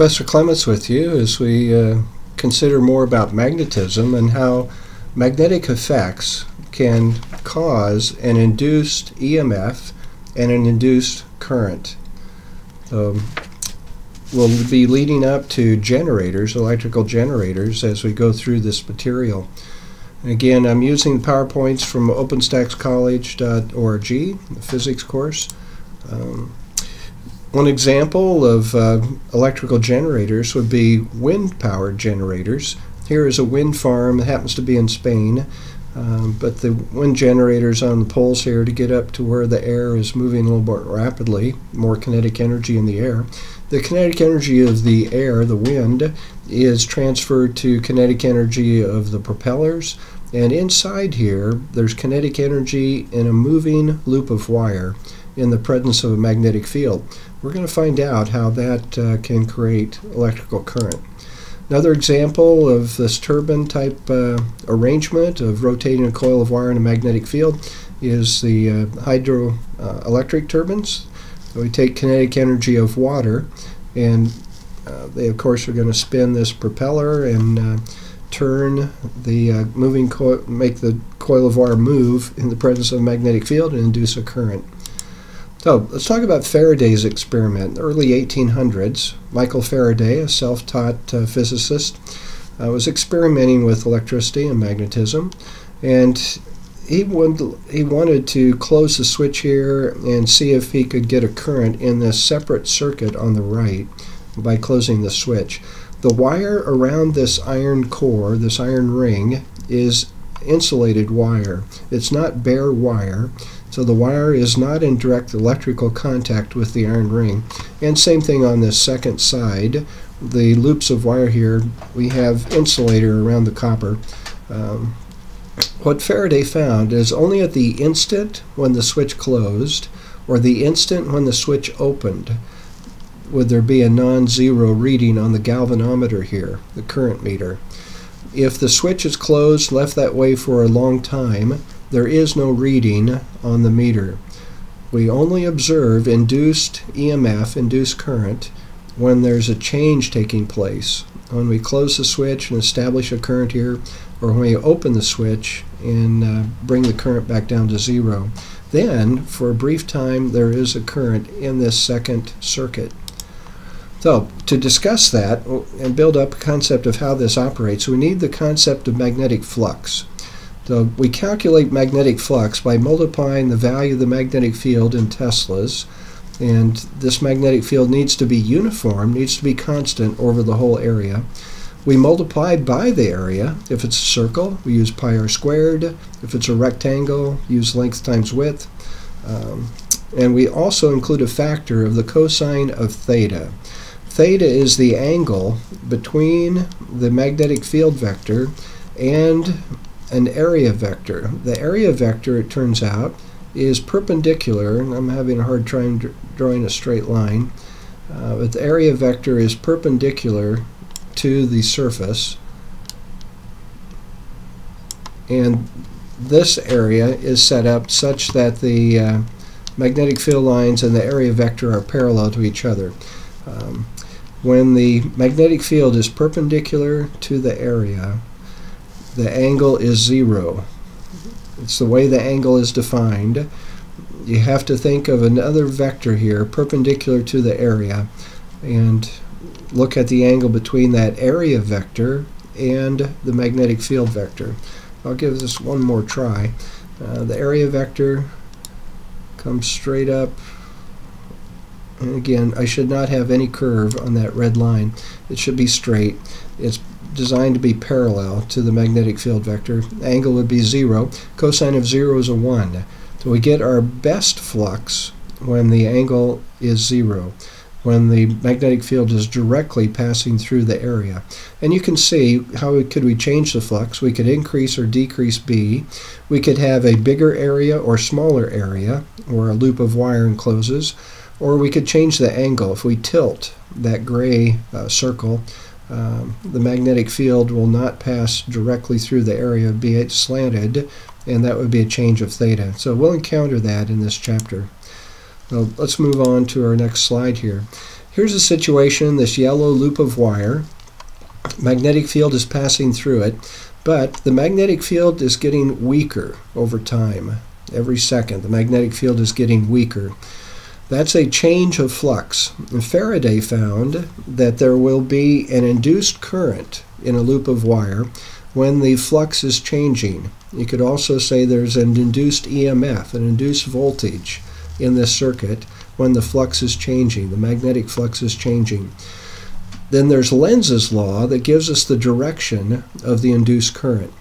Professor Clements with you as we uh, consider more about magnetism and how magnetic effects can cause an induced EMF and an induced current. Um, we'll be leading up to generators, electrical generators, as we go through this material. Again, I'm using PowerPoints from OpenStaxCollege.org, the physics course. Um, one example of uh, electrical generators would be wind powered generators. Here is a wind farm that happens to be in Spain, um, but the wind generators on the poles here to get up to where the air is moving a little more rapidly, more kinetic energy in the air. The kinetic energy of the air, the wind, is transferred to kinetic energy of the propellers, and inside here, there's kinetic energy in a moving loop of wire in the presence of a magnetic field. We're going to find out how that uh, can create electrical current. Another example of this turbine type uh, arrangement of rotating a coil of wire in a magnetic field is the uh, hydroelectric turbines. So we take kinetic energy of water and uh, they of course are going to spin this propeller and uh, turn the uh, moving coil, make the coil of wire move in the presence of a magnetic field and induce a current. So let's talk about Faraday's experiment. Early 1800s, Michael Faraday, a self-taught uh, physicist, uh, was experimenting with electricity and magnetism, and he wanted, he wanted to close the switch here and see if he could get a current in this separate circuit on the right by closing the switch. The wire around this iron core, this iron ring, is insulated wire. It's not bare wire, so the wire is not in direct electrical contact with the iron ring. And same thing on this second side. The loops of wire here, we have insulator around the copper. Um, what Faraday found is only at the instant when the switch closed or the instant when the switch opened would there be a non-zero reading on the galvanometer here, the current meter. If the switch is closed, left that way for a long time, there is no reading on the meter. We only observe induced EMF, induced current, when there's a change taking place. When we close the switch and establish a current here, or when we open the switch and uh, bring the current back down to zero. Then, for a brief time, there is a current in this second circuit. So to discuss that and build up a concept of how this operates, we need the concept of magnetic flux. So we calculate magnetic flux by multiplying the value of the magnetic field in Teslas, and this magnetic field needs to be uniform, needs to be constant over the whole area. We multiply by the area. If it's a circle, we use pi r squared. If it's a rectangle, use length times width. Um, and we also include a factor of the cosine of theta. Theta is the angle between the magnetic field vector and an area vector. The area vector, it turns out, is perpendicular, and I'm having a hard time drawing a straight line, uh, but the area vector is perpendicular to the surface, and this area is set up such that the uh, magnetic field lines and the area vector are parallel to each other. Um, when the magnetic field is perpendicular to the area, the angle is zero. It's the way the angle is defined. You have to think of another vector here perpendicular to the area and look at the angle between that area vector and the magnetic field vector. I'll give this one more try. Uh, the area vector comes straight up and again, I should not have any curve on that red line. It should be straight. It's designed to be parallel to the magnetic field vector. Angle would be 0. Cosine of 0 is a 1. So we get our best flux when the angle is 0, when the magnetic field is directly passing through the area. And you can see how could we change the flux. We could increase or decrease B. We could have a bigger area or smaller area where a loop of wire encloses. Or we could change the angle. If we tilt that gray uh, circle, um, the magnetic field will not pass directly through the area, be it slanted, and that would be a change of theta. So we'll encounter that in this chapter. Now let's move on to our next slide here. Here's a situation, this yellow loop of wire. Magnetic field is passing through it, but the magnetic field is getting weaker over time. Every second, the magnetic field is getting weaker. That's a change of flux. And Faraday found that there will be an induced current in a loop of wire when the flux is changing. You could also say there's an induced EMF, an induced voltage in this circuit when the flux is changing, the magnetic flux is changing. Then there's Lenz's law that gives us the direction of the induced current.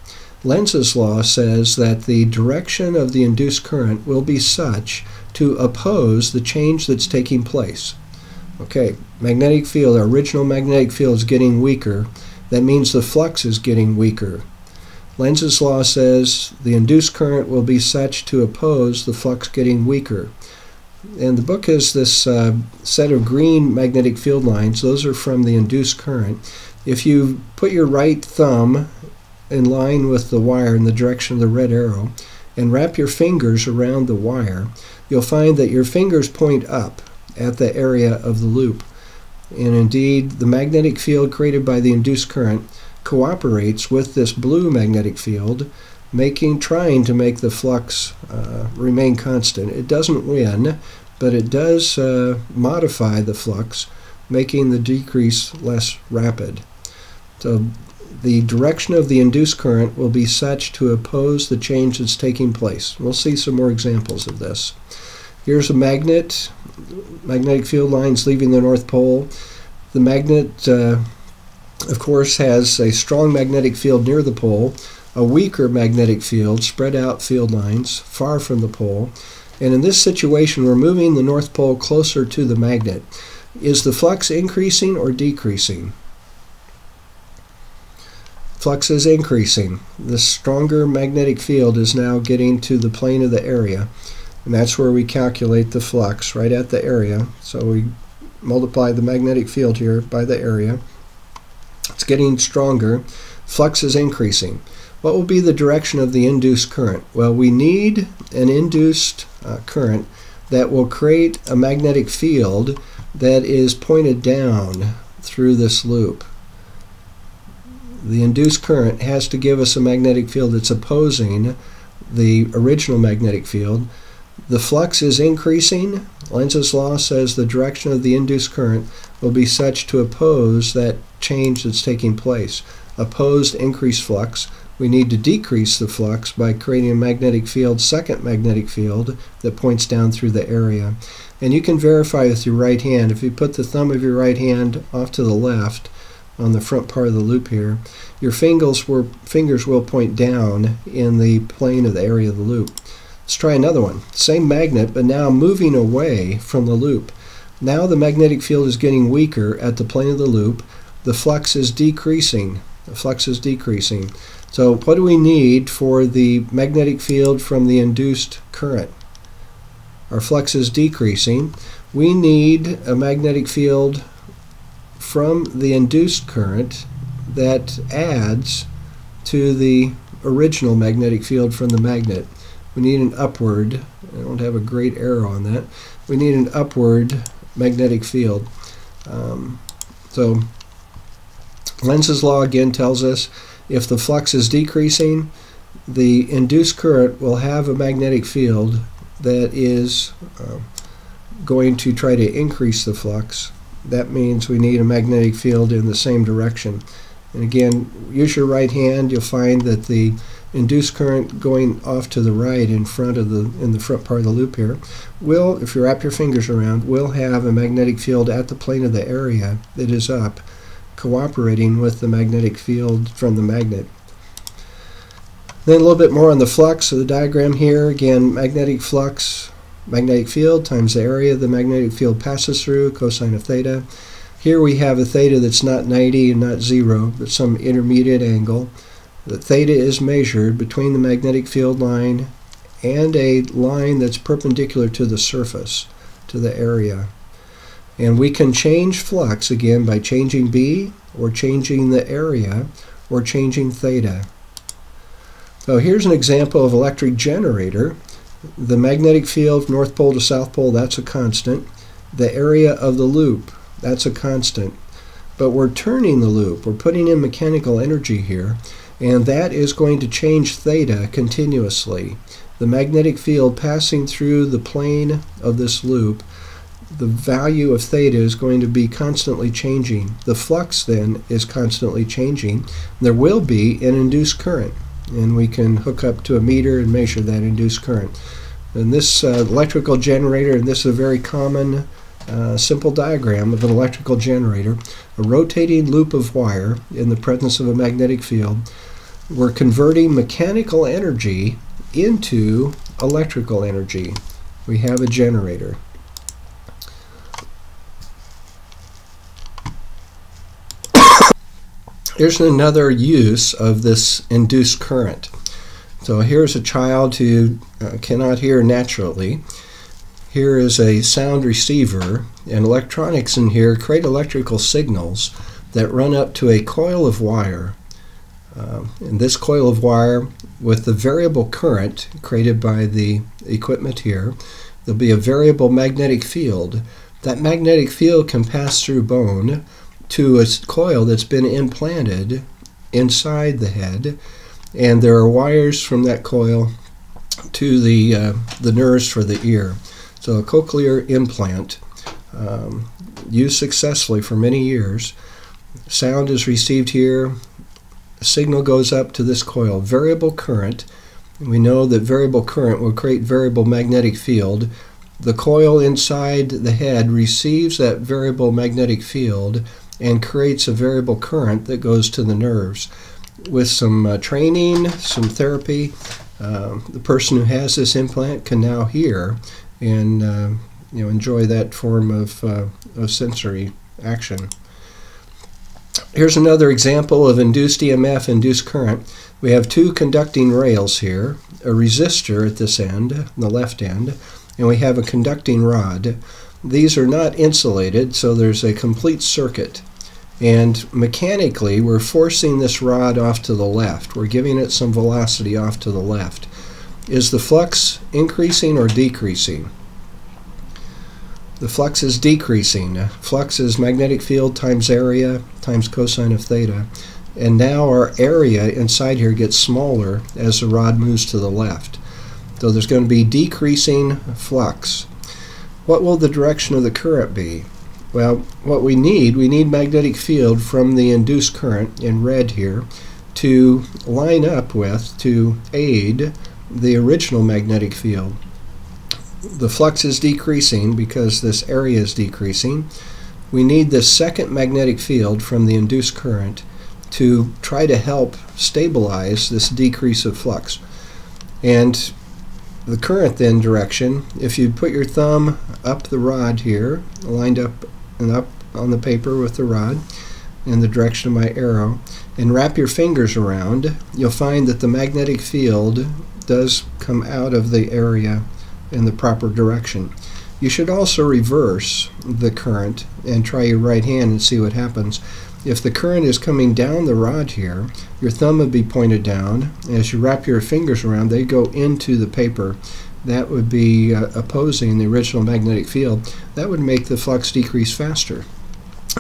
Lenz's law says that the direction of the induced current will be such to oppose the change that's taking place. Okay, magnetic field, our original magnetic field is getting weaker. That means the flux is getting weaker. Lenz's law says the induced current will be such to oppose the flux getting weaker. And the book has this uh, set of green magnetic field lines. Those are from the induced current. If you put your right thumb in line with the wire in the direction of the red arrow and wrap your fingers around the wire, you'll find that your fingers point up at the area of the loop. And indeed, the magnetic field created by the induced current cooperates with this blue magnetic field, making trying to make the flux uh, remain constant. It doesn't win, but it does uh, modify the flux, making the decrease less rapid. So the direction of the induced current will be such to oppose the change that's taking place. We'll see some more examples of this. Here's a magnet, magnetic field lines leaving the North Pole. The magnet, uh, of course, has a strong magnetic field near the pole, a weaker magnetic field, spread out field lines far from the pole. And in this situation, we're moving the North Pole closer to the magnet. Is the flux increasing or decreasing? Flux is increasing. The stronger magnetic field is now getting to the plane of the area. And that's where we calculate the flux, right at the area. So we multiply the magnetic field here by the area. It's getting stronger. Flux is increasing. What will be the direction of the induced current? Well, we need an induced uh, current that will create a magnetic field that is pointed down through this loop. The induced current has to give us a magnetic field that's opposing the original magnetic field the flux is increasing. Lenz's law says the direction of the induced current will be such to oppose that change that's taking place. Opposed increased flux. We need to decrease the flux by creating a magnetic field, second magnetic field, that points down through the area. And you can verify with your right hand. If you put the thumb of your right hand off to the left on the front part of the loop here, your fingers, were, fingers will point down in the plane of the area of the loop. Let's try another one. Same magnet, but now moving away from the loop. Now the magnetic field is getting weaker at the plane of the loop. The flux is decreasing. The flux is decreasing. So what do we need for the magnetic field from the induced current? Our flux is decreasing. We need a magnetic field from the induced current that adds to the original magnetic field from the magnet we need an upward, I don't have a great arrow on that, we need an upward magnetic field. Um, so Lenz's law again tells us if the flux is decreasing, the induced current will have a magnetic field that is uh, going to try to increase the flux. That means we need a magnetic field in the same direction. And again, use your right hand, you'll find that the induced current going off to the right in front of the in the front part of the loop here will if you wrap your fingers around will have a magnetic field at the plane of the area that is up cooperating with the magnetic field from the magnet then a little bit more on the flux of the diagram here again magnetic flux magnetic field times the area the magnetic field passes through cosine of theta here we have a theta that's not 90 and not 0 but some intermediate angle The theta is measured between the magnetic field line and a line that's perpendicular to the surface, to the area. And we can change flux again by changing B or changing the area or changing theta. So here's an example of electric generator. The magnetic field North Pole to South Pole, that's a constant. The area of the loop, That's a constant. But we're turning the loop. We're putting in mechanical energy here, and that is going to change theta continuously. The magnetic field passing through the plane of this loop, the value of theta is going to be constantly changing. The flux then is constantly changing. There will be an induced current, and we can hook up to a meter and measure that induced current. And this uh, electrical generator, and this is a very common uh, simple diagram of an electrical generator, a rotating loop of wire in the presence of a magnetic field. We're converting mechanical energy into electrical energy. We have a generator. Here's another use of this induced current. So here's a child who uh, cannot hear naturally. Here is a sound receiver, and electronics in here create electrical signals that run up to a coil of wire. Uh, and this coil of wire, with the variable current created by the equipment here, there'll be a variable magnetic field. That magnetic field can pass through bone to a coil that's been implanted inside the head and there are wires from that coil to the uh, the nerves for the ear. So a cochlear implant um, used successfully for many years. Sound is received here. A signal goes up to this coil. Variable current. We know that variable current will create variable magnetic field. The coil inside the head receives that variable magnetic field and creates a variable current that goes to the nerves with some uh, training, some therapy, uh, the person who has this implant can now hear and uh, you know enjoy that form of, uh, of sensory action. Here's another example of induced EMF, induced current. We have two conducting rails here, a resistor at this end, the left end, and we have a conducting rod. These are not insulated, so there's a complete circuit. And mechanically, we're forcing this rod off to the left. We're giving it some velocity off to the left. Is the flux increasing or decreasing? The flux is decreasing. Flux is magnetic field times area times cosine of theta. And now our area inside here gets smaller as the rod moves to the left. So there's going to be decreasing flux. What will the direction of the current be? Well, what we need, we need magnetic field from the induced current in red here to line up with, to aid the original magnetic field. The flux is decreasing because this area is decreasing. We need this second magnetic field from the induced current to try to help stabilize this decrease of flux. And the current then direction, if you put your thumb up the rod here, lined up and up on the paper with the rod in the direction of my arrow and wrap your fingers around, you'll find that the magnetic field does come out of the area in the proper direction. You should also reverse the current and try your right hand and see what happens. If the current is coming down the rod here, your thumb would be pointed down. As you wrap your fingers around, they go into the paper that would be uh, opposing the original magnetic field, that would make the flux decrease faster.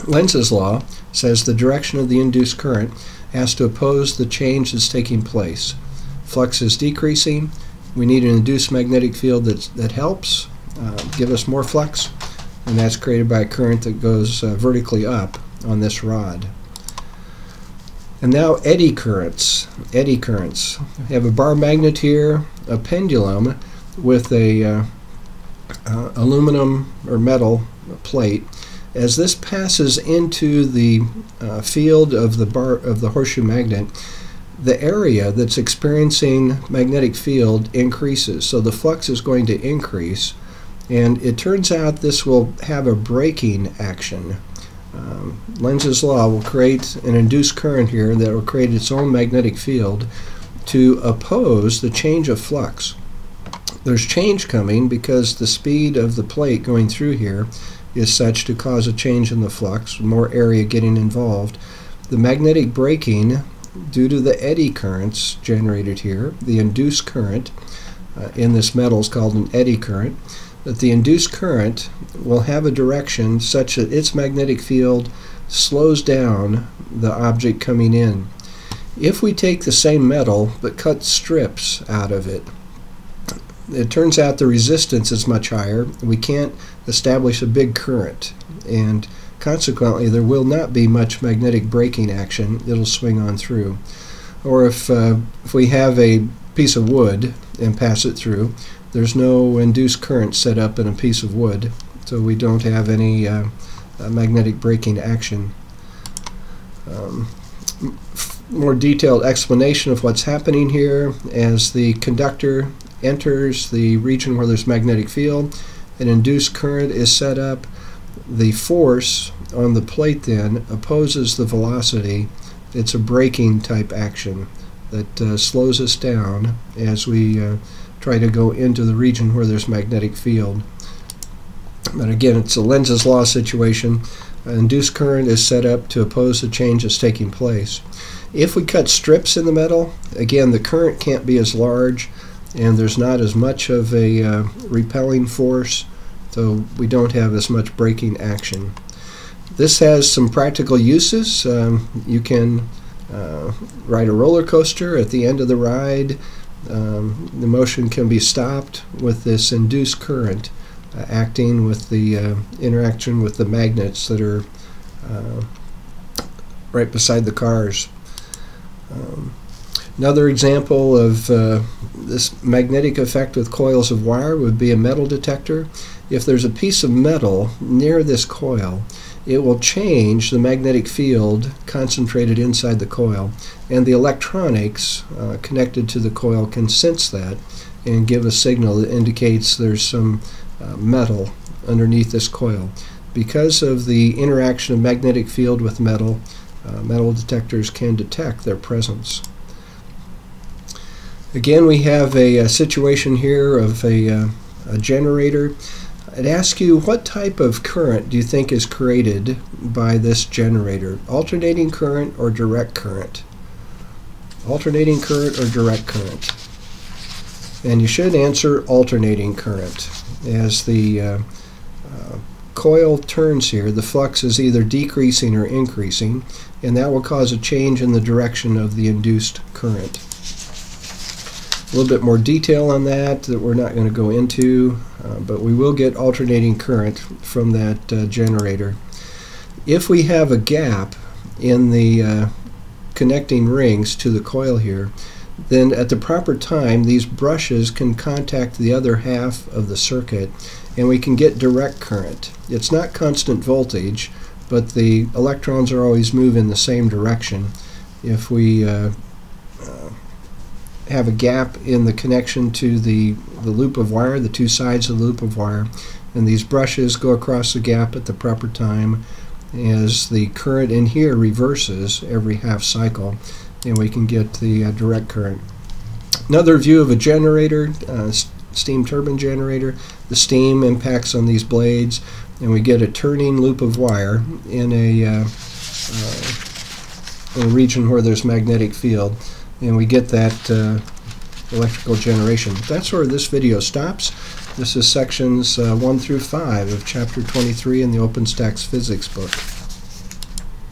Lenz's law says the direction of the induced current has to oppose the change that's taking place. Flux is decreasing. We need an induced magnetic field that, that helps uh, give us more flux, and that's created by a current that goes uh, vertically up on this rod. And now eddy currents. Eddy currents. We have a bar magnet here, a pendulum, with a uh, uh, aluminum or metal plate. As this passes into the uh, field of the bar of the horseshoe magnet, the area that's experiencing magnetic field increases. So the flux is going to increase, and it turns out this will have a braking action. Um, Lenz's law will create an induced current here that will create its own magnetic field to oppose the change of flux there's change coming because the speed of the plate going through here is such to cause a change in the flux, more area getting involved. The magnetic braking, due to the eddy currents generated here, the induced current uh, in this metal is called an eddy current. that the induced current will have a direction such that its magnetic field slows down the object coming in. If we take the same metal but cut strips out of it, it turns out the resistance is much higher. We can't establish a big current, and consequently, there will not be much magnetic braking action. It'll swing on through. Or if, uh, if we have a piece of wood and pass it through, there's no induced current set up in a piece of wood, so we don't have any uh, uh, magnetic braking action. Um, more detailed explanation of what's happening here as the conductor enters the region where there's magnetic field, an induced current is set up. The force on the plate then opposes the velocity. It's a braking type action that uh, slows us down as we uh, try to go into the region where there's magnetic field. But again, it's a Lenz's law situation. An induced current is set up to oppose the change that's taking place. If we cut strips in the metal, again, the current can't be as large and there's not as much of a uh, repelling force, so we don't have as much braking action. This has some practical uses. Um, you can uh, ride a roller coaster at the end of the ride. Um, the motion can be stopped with this induced current uh, acting with the uh, interaction with the magnets that are uh, right beside the cars. Um, Another example of uh, this magnetic effect with coils of wire would be a metal detector. If there's a piece of metal near this coil, it will change the magnetic field concentrated inside the coil, and the electronics uh, connected to the coil can sense that and give a signal that indicates there's some uh, metal underneath this coil. Because of the interaction of magnetic field with metal, uh, metal detectors can detect their presence. Again, we have a, a situation here of a, uh, a generator. I'd ask you what type of current do you think is created by this generator? Alternating current or direct current? Alternating current or direct current? And you should answer alternating current. As the uh, uh, coil turns here, the flux is either decreasing or increasing, and that will cause a change in the direction of the induced current. A little bit more detail on that that we're not going to go into, uh, but we will get alternating current from that uh, generator. If we have a gap in the uh, connecting rings to the coil here, then at the proper time these brushes can contact the other half of the circuit and we can get direct current. It's not constant voltage, but the electrons are always moving in the same direction. If we uh, have a gap in the connection to the, the loop of wire, the two sides of the loop of wire, and these brushes go across the gap at the proper time as the current in here reverses every half cycle and we can get the uh, direct current. Another view of a generator, uh, steam turbine generator, the steam impacts on these blades and we get a turning loop of wire in a, uh, uh in a region where there's magnetic field and we get that uh, electrical generation. That's where this video stops. This is sections uh, 1 through 5 of chapter 23 in the OpenStax physics book.